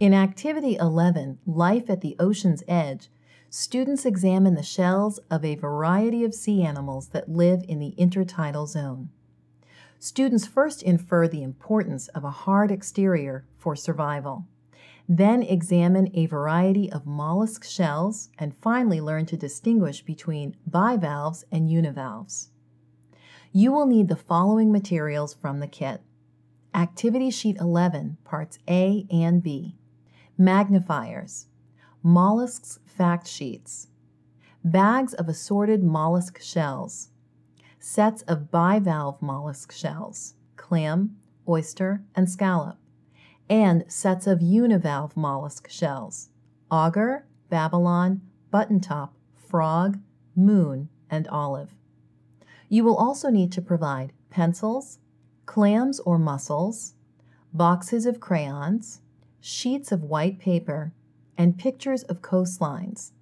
In Activity 11, Life at the Ocean's Edge, students examine the shells of a variety of sea animals that live in the intertidal zone. Students first infer the importance of a hard exterior for survival. Then examine a variety of mollusk shells and finally learn to distinguish between bivalves and univalves. You will need the following materials from the kit. Activity Sheet 11, Parts A and B. Magnifiers. Mollusks fact sheets. Bags of assorted mollusk shells. Sets of bivalve mollusk shells, clam, oyster, and scallop. And sets of univalve mollusk shells, auger, Babylon, button top, frog, moon, and olive. You will also need to provide pencils, clams or mussels, boxes of crayons, sheets of white paper, and pictures of coastlines.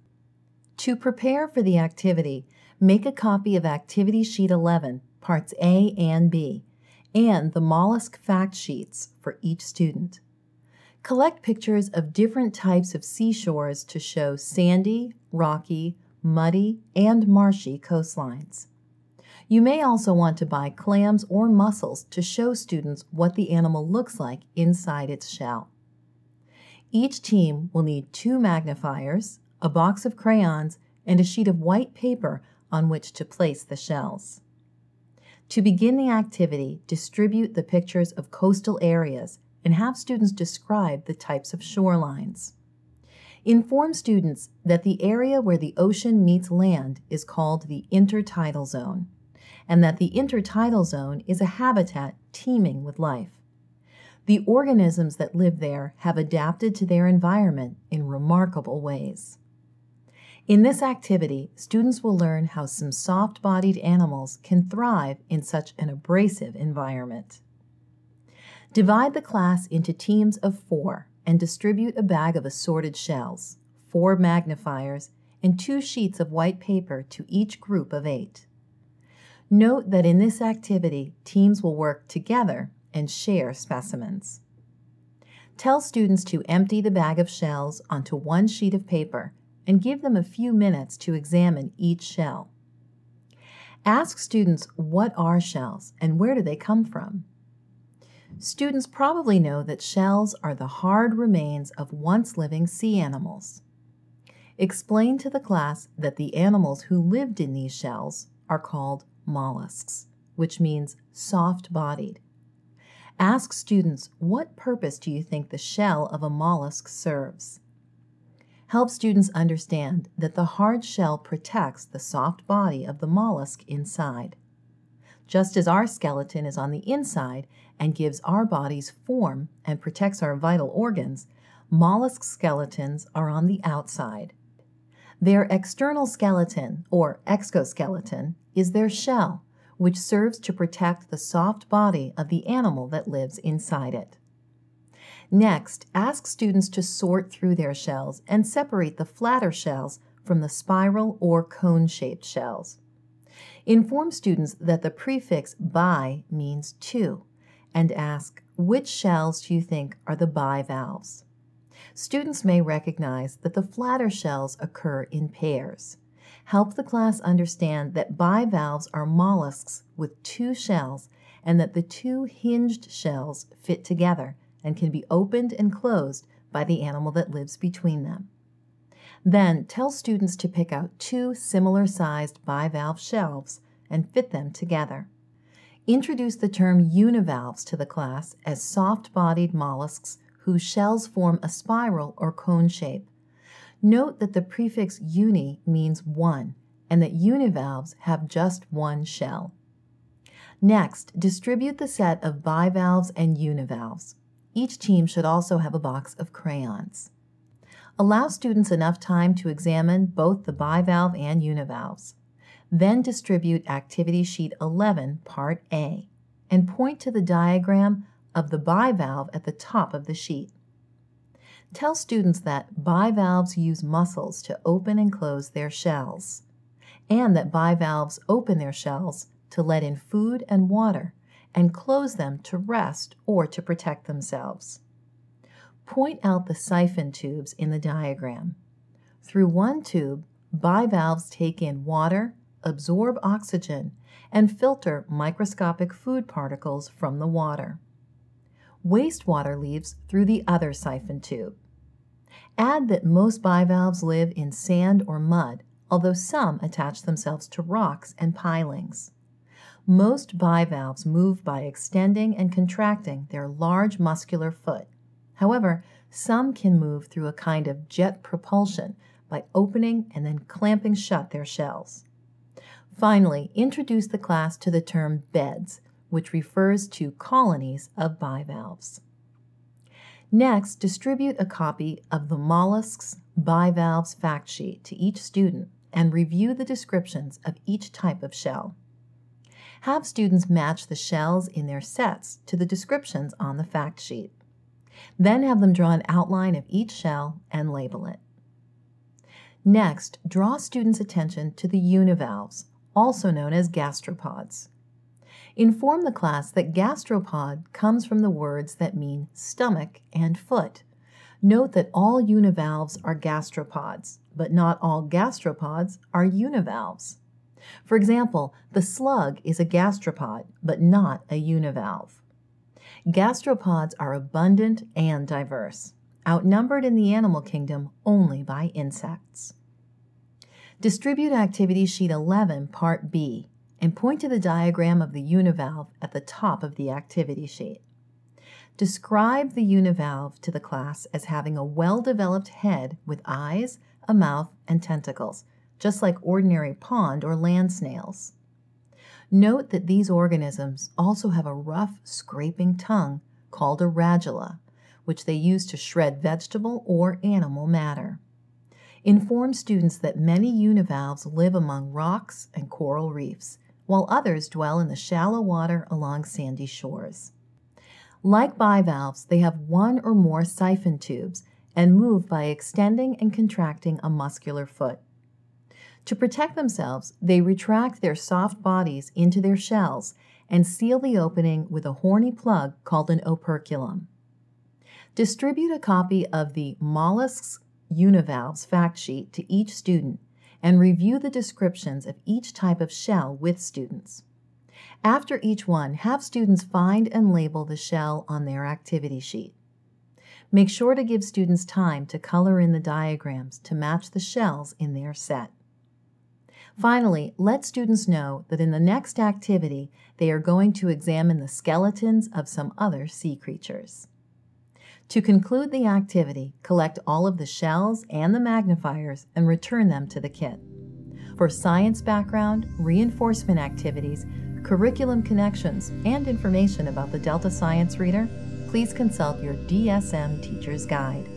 To prepare for the activity, make a copy of Activity Sheet 11, Parts A and B, and the mollusk fact sheets for each student. Collect pictures of different types of seashores to show sandy, rocky, muddy, and marshy coastlines. You may also want to buy clams or mussels to show students what the animal looks like inside its shell. Each team will need two magnifiers, a box of crayons, and a sheet of white paper on which to place the shells. To begin the activity, distribute the pictures of coastal areas and have students describe the types of shorelines. Inform students that the area where the ocean meets land is called the intertidal zone and that the intertidal zone is a habitat teeming with life. The organisms that live there have adapted to their environment in remarkable ways. In this activity, students will learn how some soft bodied animals can thrive in such an abrasive environment. Divide the class into teams of four and distribute a bag of assorted shells, four magnifiers, and two sheets of white paper to each group of eight. Note that in this activity, teams will work together and share specimens. Tell students to empty the bag of shells onto one sheet of paper and give them a few minutes to examine each shell. Ask students what are shells and where do they come from? Students probably know that shells are the hard remains of once living sea animals. Explain to the class that the animals who lived in these shells are called mollusks, which means soft bodied. Ask students, what purpose do you think the shell of a mollusk serves? Help students understand that the hard shell protects the soft body of the mollusk inside. Just as our skeleton is on the inside and gives our bodies form and protects our vital organs, mollusk skeletons are on the outside. Their external skeleton, or exoskeleton, is their shell, which serves to protect the soft body of the animal that lives inside it. Next, ask students to sort through their shells and separate the flatter shells from the spiral or cone-shaped shells. Inform students that the prefix bi means two, and ask, which shells do you think are the bivalves? Students may recognize that the flatter shells occur in pairs help the class understand that bivalves are mollusks with two shells and that the two hinged shells fit together and can be opened and closed by the animal that lives between them. Then tell students to pick out two similar sized bivalve shelves and fit them together. Introduce the term univalves to the class as soft bodied mollusks whose shells form a spiral or cone shape Note that the prefix uni means one and that univalves have just one shell. Next, distribute the set of bivalves and univalves. Each team should also have a box of crayons. Allow students enough time to examine both the bivalve and univalves. Then distribute Activity Sheet 11, Part A, and point to the diagram of the bivalve at the top of the sheet. Tell students that bivalves use muscles to open and close their shells, and that bivalves open their shells to let in food and water and close them to rest or to protect themselves. Point out the siphon tubes in the diagram. Through one tube, bivalves take in water, absorb oxygen, and filter microscopic food particles from the water. Wastewater leaves through the other siphon tube. Add that most bivalves live in sand or mud, although some attach themselves to rocks and pilings. Most bivalves move by extending and contracting their large muscular foot. However, some can move through a kind of jet propulsion by opening and then clamping shut their shells. Finally, introduce the class to the term beds, which refers to colonies of bivalves. Next, distribute a copy of the mollusks bivalves fact sheet to each student and review the descriptions of each type of shell. Have students match the shells in their sets to the descriptions on the fact sheet. Then have them draw an outline of each shell and label it. Next, draw students' attention to the univalves, also known as gastropods. Inform the class that gastropod comes from the words that mean stomach and foot. Note that all univalves are gastropods, but not all gastropods are univalves. For example, the slug is a gastropod, but not a univalve. Gastropods are abundant and diverse, outnumbered in the animal kingdom only by insects. Distribute Activity Sheet 11, Part B, and point to the diagram of the univalve at the top of the activity sheet. Describe the univalve to the class as having a well-developed head with eyes, a mouth, and tentacles, just like ordinary pond or land snails. Note that these organisms also have a rough, scraping tongue called a radula, which they use to shred vegetable or animal matter. Inform students that many univalves live among rocks and coral reefs, while others dwell in the shallow water along sandy shores. Like bivalves, they have one or more siphon tubes and move by extending and contracting a muscular foot. To protect themselves, they retract their soft bodies into their shells and seal the opening with a horny plug called an operculum. Distribute a copy of the Mollusks Univalves fact sheet to each student and review the descriptions of each type of shell with students. After each one, have students find and label the shell on their activity sheet. Make sure to give students time to color in the diagrams to match the shells in their set. Finally, let students know that in the next activity, they are going to examine the skeletons of some other sea creatures. To conclude the activity, collect all of the shells and the magnifiers and return them to the kit. For science background, reinforcement activities, curriculum connections, and information about the Delta Science Reader, please consult your DSM Teacher's Guide.